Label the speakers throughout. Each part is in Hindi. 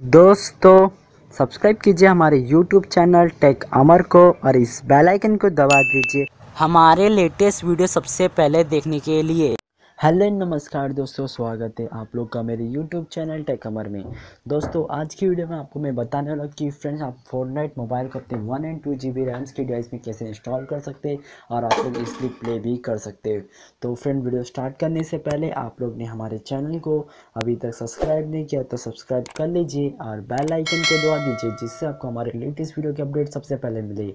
Speaker 1: दोस्तों सब्सक्राइब कीजिए हमारे यूट्यूब चैनल टेक अमर को और इस बेल आइकन को दबा दीजिए हमारे लेटेस्ट वीडियो सबसे पहले देखने के लिए। हेलो नमस्कार दोस्तों, स्वागत है आप लोग का मेरे यूट्यूब चैनल टेक अमर में। दोस्तों, आज की वीडियो में आपको मैं बताने वाला कि फ्रेंड्स आप फोर्टनाइट मोबाइल को अपने one and two G B RAMs की डिवाइस में कैसे इंस्टॉल कर सकते हैं और आप लोग इसलिए प्ले भी कर सकते हैं। तो फ्रेंड वीडियो स्टार्ट करने से पहले आप लोग ने हमारे चैनल को अभी तक सब्सक्राइब नहीं किया तो सब्सक्राइब कर लीजिए और बेल आइकन को दबा दीजिए, जिससे आपको हमारे लेटेस्ट वीडियो की अपडेट सबसे पहले मिले।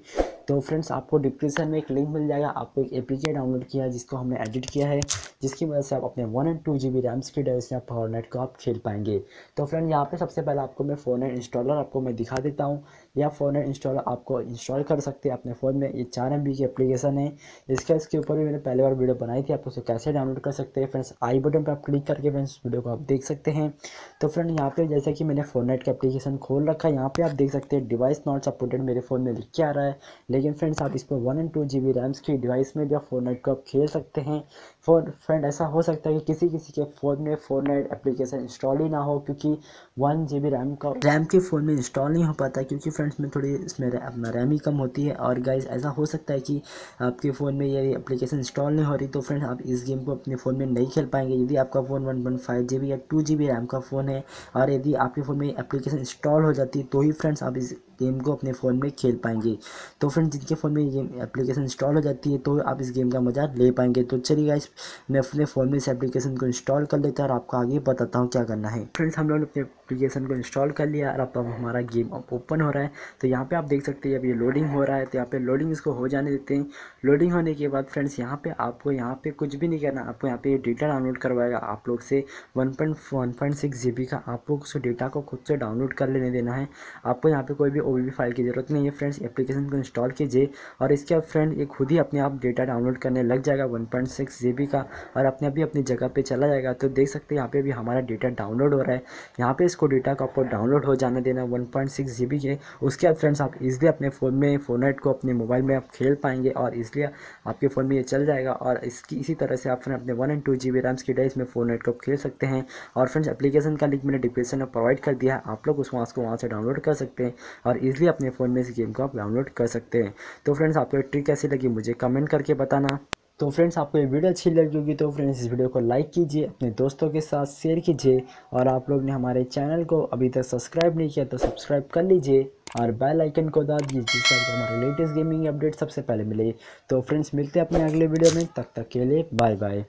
Speaker 1: तो फ्रेंड्स आपको डिस्क्रिप्शन में एक लिंक मिल जाएगा आपको एक ए डाउनलोड किया जिसको हमने एडिट किया है, जिसकी वजह से आप अपने one and two G B RAMs की डिवाइस में फॉरनेट को आप खेल पाएँगे। तो फ्रेंड, यहाँ पे सबसे पहले आपको मैं फ़ोन इंस्टॉलर आपको मैं दिखा देता हूँ। या फ़ोन इंस्टॉलर आपको इंस्टॉल कर सकते हैं अपने फ़ोन में। ये चार एमबी की एप्लीकेशन है। इसका, इसके ऊपर भी मैंने पहले बार वीडियो बनाई थी, आप उसे कैसे डाउनलोड कर सकते हैं। फ्रेंड्स, आई बटन पर आप क्लिक करके फ्रेंड्स, वीडियो को आप देख सकते हैं। तो फ्रेंड, यहाँ पे जैसे कि मैंने फ़ोन का एप्लीकेशन खोल रखा है, यहाँ पे आप देख सकते हैं डिवाइस नॉट सपोर्टेड मेरे फ़ोन में लिख के आ रहा है। लेकिन फ्रेंड्स, आप इस पर one and two G B RAMs की डिवाइस में भी आप फ़ोन को आप खेल सकते हैं। फ़ोन, फ्रेंड, ऐसा हो सकता है कि किसी किसी के फ़ोन में फ़ोन एप्लीकेशन इंस्टॉल ही ना हो, क्योंकि वन जी बी रैम का रैम के फ़ोन में इंस्टॉल नहीं हो पाता, क्योंकि फ्रेंड्स में थोड़ी इसमें अपना रैम ही कम होती है। और गाइज़ ऐसा हो सकता है कि आपके फ़ोन में ये एप्लीकेशन इंस्टॉल नहीं हो रही तो फ्रेंड्स आप इस गेम को अपने फ़ोन में नहीं खेल पाएँगे। यदि आपका phone one one five G B या टू जी बी रैम का फ़ोन है, और यदि आपके फ़ोन में एप्लीकेशन इंस्टॉल हो जाती है तो ही फ्रेंड्स आप इस गेम को अपने फ़ोन में खेल पाएँगे। तो फ्रेंड जिनके फ़ोन में ये गेम एप्लीकेशन इंस्टॉल हो जाती है तो आप इस गेम का मज़ा ले पाएँगे। तो चलिए गाइस मैं अपने फ़ोन में इस एप्लीकेशन को इंस्टॉल कर लेता हूँ और आपको आगे बताता हूँ क्या करना है। फ्रेंड्स हम लोग अपने एप्लीकेशन को इंस्टॉल कर लिया और अब हमारा गेम ओपन हो रहा है। तो यहाँ पर आप देख सकते हैं, अब ये लोडिंग हो रहा है। तो यहाँ पर लोडिंग इसको हो जाने देते हैं। लोडिंग होने के बाद फ्रेंड्स यहाँ पर आपको यहाँ पर कुछ भी नहीं करना। आपको यहाँ पे डेटा डाउनलोड करवाएगा। आप लोग से one point one point six G B का आपको उस डेटा को खुद से डाउनलोड कर लेने देना है। आपको यहाँ पर कोई भी ओ फ़ाइल की ज़रूरत नहीं है फ्रेंड्स, एप्लीकेशन को इंस्टॉल कीजिए और इसके बाद फ्रेंड, ये खुद ही अपने आप डेटा डाउनलोड करने लग जाएगा, one point six G B का और अपने अभी अपनी जगह पर चला जाएगा। तो देख सकते हैं, यहाँ पर भी हमारा डेटा डाउनलोड हो रहा है। यहाँ पर इसको डेटा को आपको डाउनलोड हो जाने देना one point six G B के। उसके बाद फ्रेंड्स, आप इजली अपने फ़ोन में फ़ोनेट को अपने मोबाइल में आप खेल पाएँगे और इसलिए आपके फ़ोन में ये चल जाएगा और इसकी, इसी तरह से आप फ्रेंड, अपने one and two G B RAMs की डाइस में फ़ोनेट को खेल सकते हैं। और फ्रेंड्स, एप्लीकेशन का लिंक मैंने डिस्क्रिप्शन में प्रोवाइड कर दिया है, आप लोग उस वहाँ को वहाँ से डाउनलोड कर सकते हैं। और ईजिली अपने फ़ोन में इस गेम को आप डाउनलोड कर सकते हैं। तो फ्रेंड्स आपको ट्रिक कैसी लगी, मुझे कमेंट करके बताना। तो फ्रेंड्स आपको ये वीडियो अच्छी लगी होगी तो फ्रेंड्स इस वीडियो को लाइक कीजिए, अपने दोस्तों के साथ शेयर कीजिए, और आप लोग ने हमारे चैनल को अभी तक सब्सक्राइब नहीं किया तो सब्सक्राइब कर लीजिए, और बेल आइकन को दबा दीजिए, जिससे आपको हमारे लेटेस्ट गेमिंग अपडेट सबसे पहले मिले। तो फ्रेंड्स मिलते हैं अपने अगले वीडियो में, तब तक के लिए बाय बाय